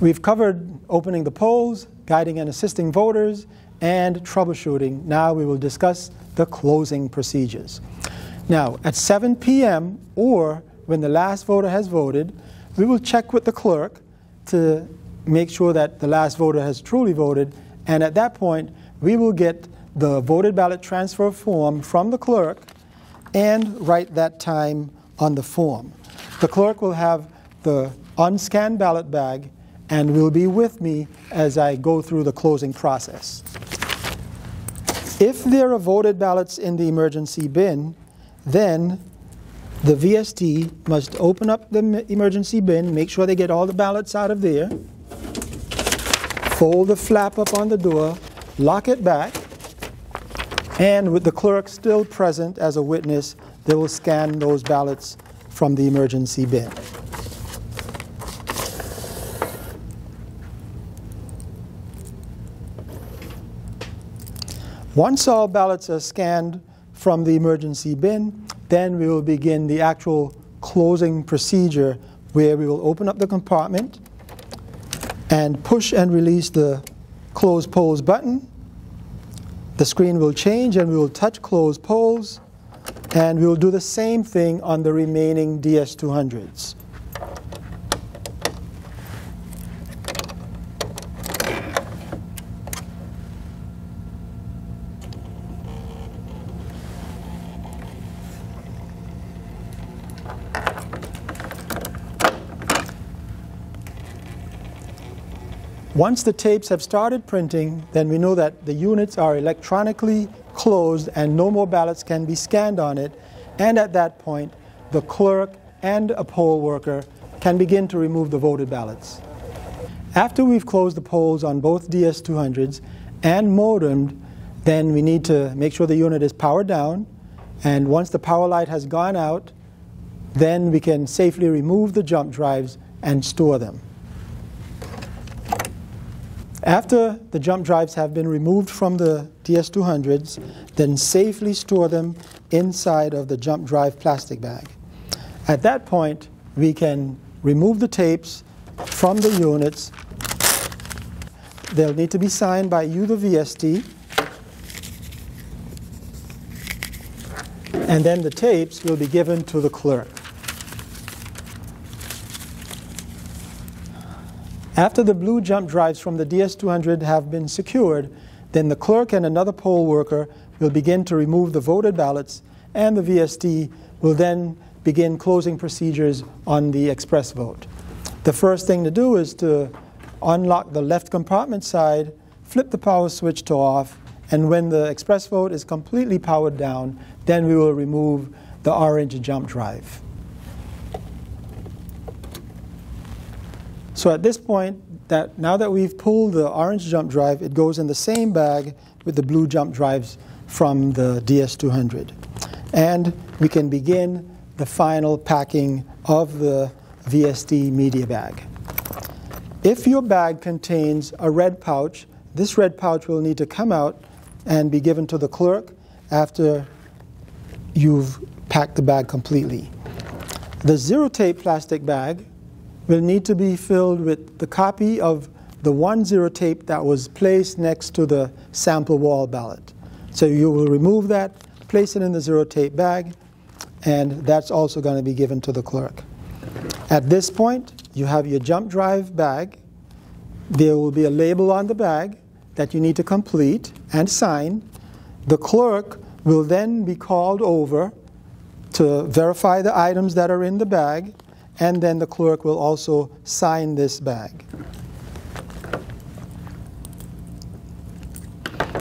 We've covered opening the polls, guiding and assisting voters, and troubleshooting. Now we will discuss the closing procedures. Now, at 7 p.m. or when the last voter has voted, we will check with the clerk to make sure that the last voter has truly voted, and at that point, we will get the voted ballot transfer form from the clerk and write that time on the form. The clerk will have the unscanned ballot bag and will be with me as I go through the closing process. If there are voted ballots in the emergency bin, then the VST must open up the emergency bin, make sure they get all the ballots out of there, fold the flap up on the door, lock it back, and with the clerk still present as a witness, they will scan those ballots from the emergency bin. Once all ballots are scanned from the emergency bin, then we will begin the actual closing procedure where we will open up the compartment and push and release the close polls button. The screen will change and we will touch close polls and we will do the same thing on the remaining DS200s. Once the tapes have started printing, then we know that the units are electronically closed and no more ballots can be scanned on it. And at that point, the clerk and a poll worker can begin to remove the voted ballots. After we've closed the polls on both DS200s and modemed, then we need to make sure the unit is powered down. And once the power light has gone out, then we can safely remove the jump drives and store them. After the jump drives have been removed from the DS200s, then safely store them inside of the jump drive plastic bag. At that point, we can remove the tapes from the units. They'll need to be signed by you, the VST, and then the tapes will be given to the clerk. After the blue jump drives from the DS200 have been secured, then the clerk and another poll worker will begin to remove the voted ballots, and the VST will then begin closing procedures on the express vote. The first thing to do is to unlock the left compartment side, flip the power switch to off, and when the express vote is completely powered down, then we will remove the orange jump drive. So at this point, that now that we've pulled the orange jump drive, it goes in the same bag with the blue jump drives from the DS200. And we can begin the final packing of the VSD media bag. If your bag contains a red pouch, this red pouch will need to come out and be given to the clerk after you've packed the bag completely. The zero tape plastic bag will need to be filled with the copy of the one zero tape that was placed next to the sample wall ballot. So you will remove that, place it in the zero tape bag, and that's also going to be given to the clerk. At this point, you have your jump drive bag. There will be a label on the bag that you need to complete and sign. The clerk will then be called over to verify the items that are in the bag and then the clerk will also sign this bag.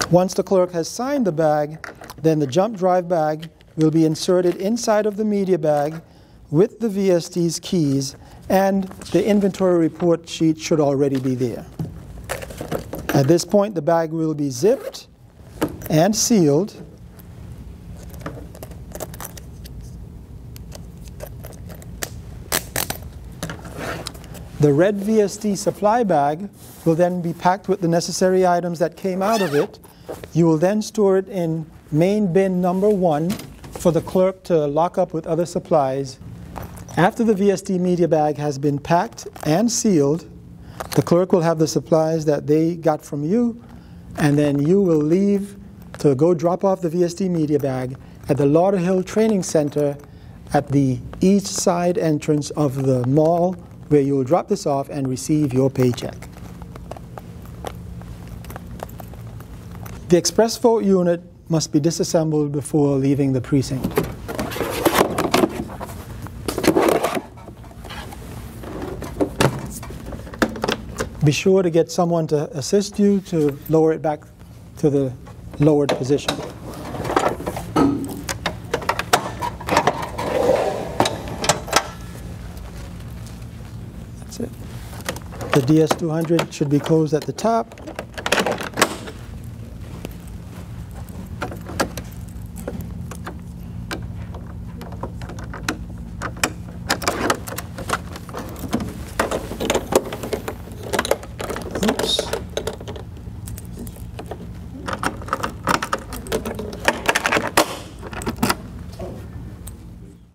Once the clerk has signed the bag, then the jump drive bag will be inserted inside of the media bag with the VST's keys, and the inventory report sheet should already be there. At this point, the bag will be zipped and sealed The red VSD supply bag will then be packed with the necessary items that came out of it. You will then store it in main bin number one for the clerk to lock up with other supplies. After the VSD media bag has been packed and sealed, The clerk will have the supplies that they got from you, and then you will leave to go drop off the VSD media bag at the Lauderhill Training Center at the east side entrance of the mall where you will drop this off and receive your paycheck. The express vote unit must be disassembled before leaving the precinct. Be sure to get someone to assist you to lower it back to the lowered position. The DS200 should be closed at the top. Oops.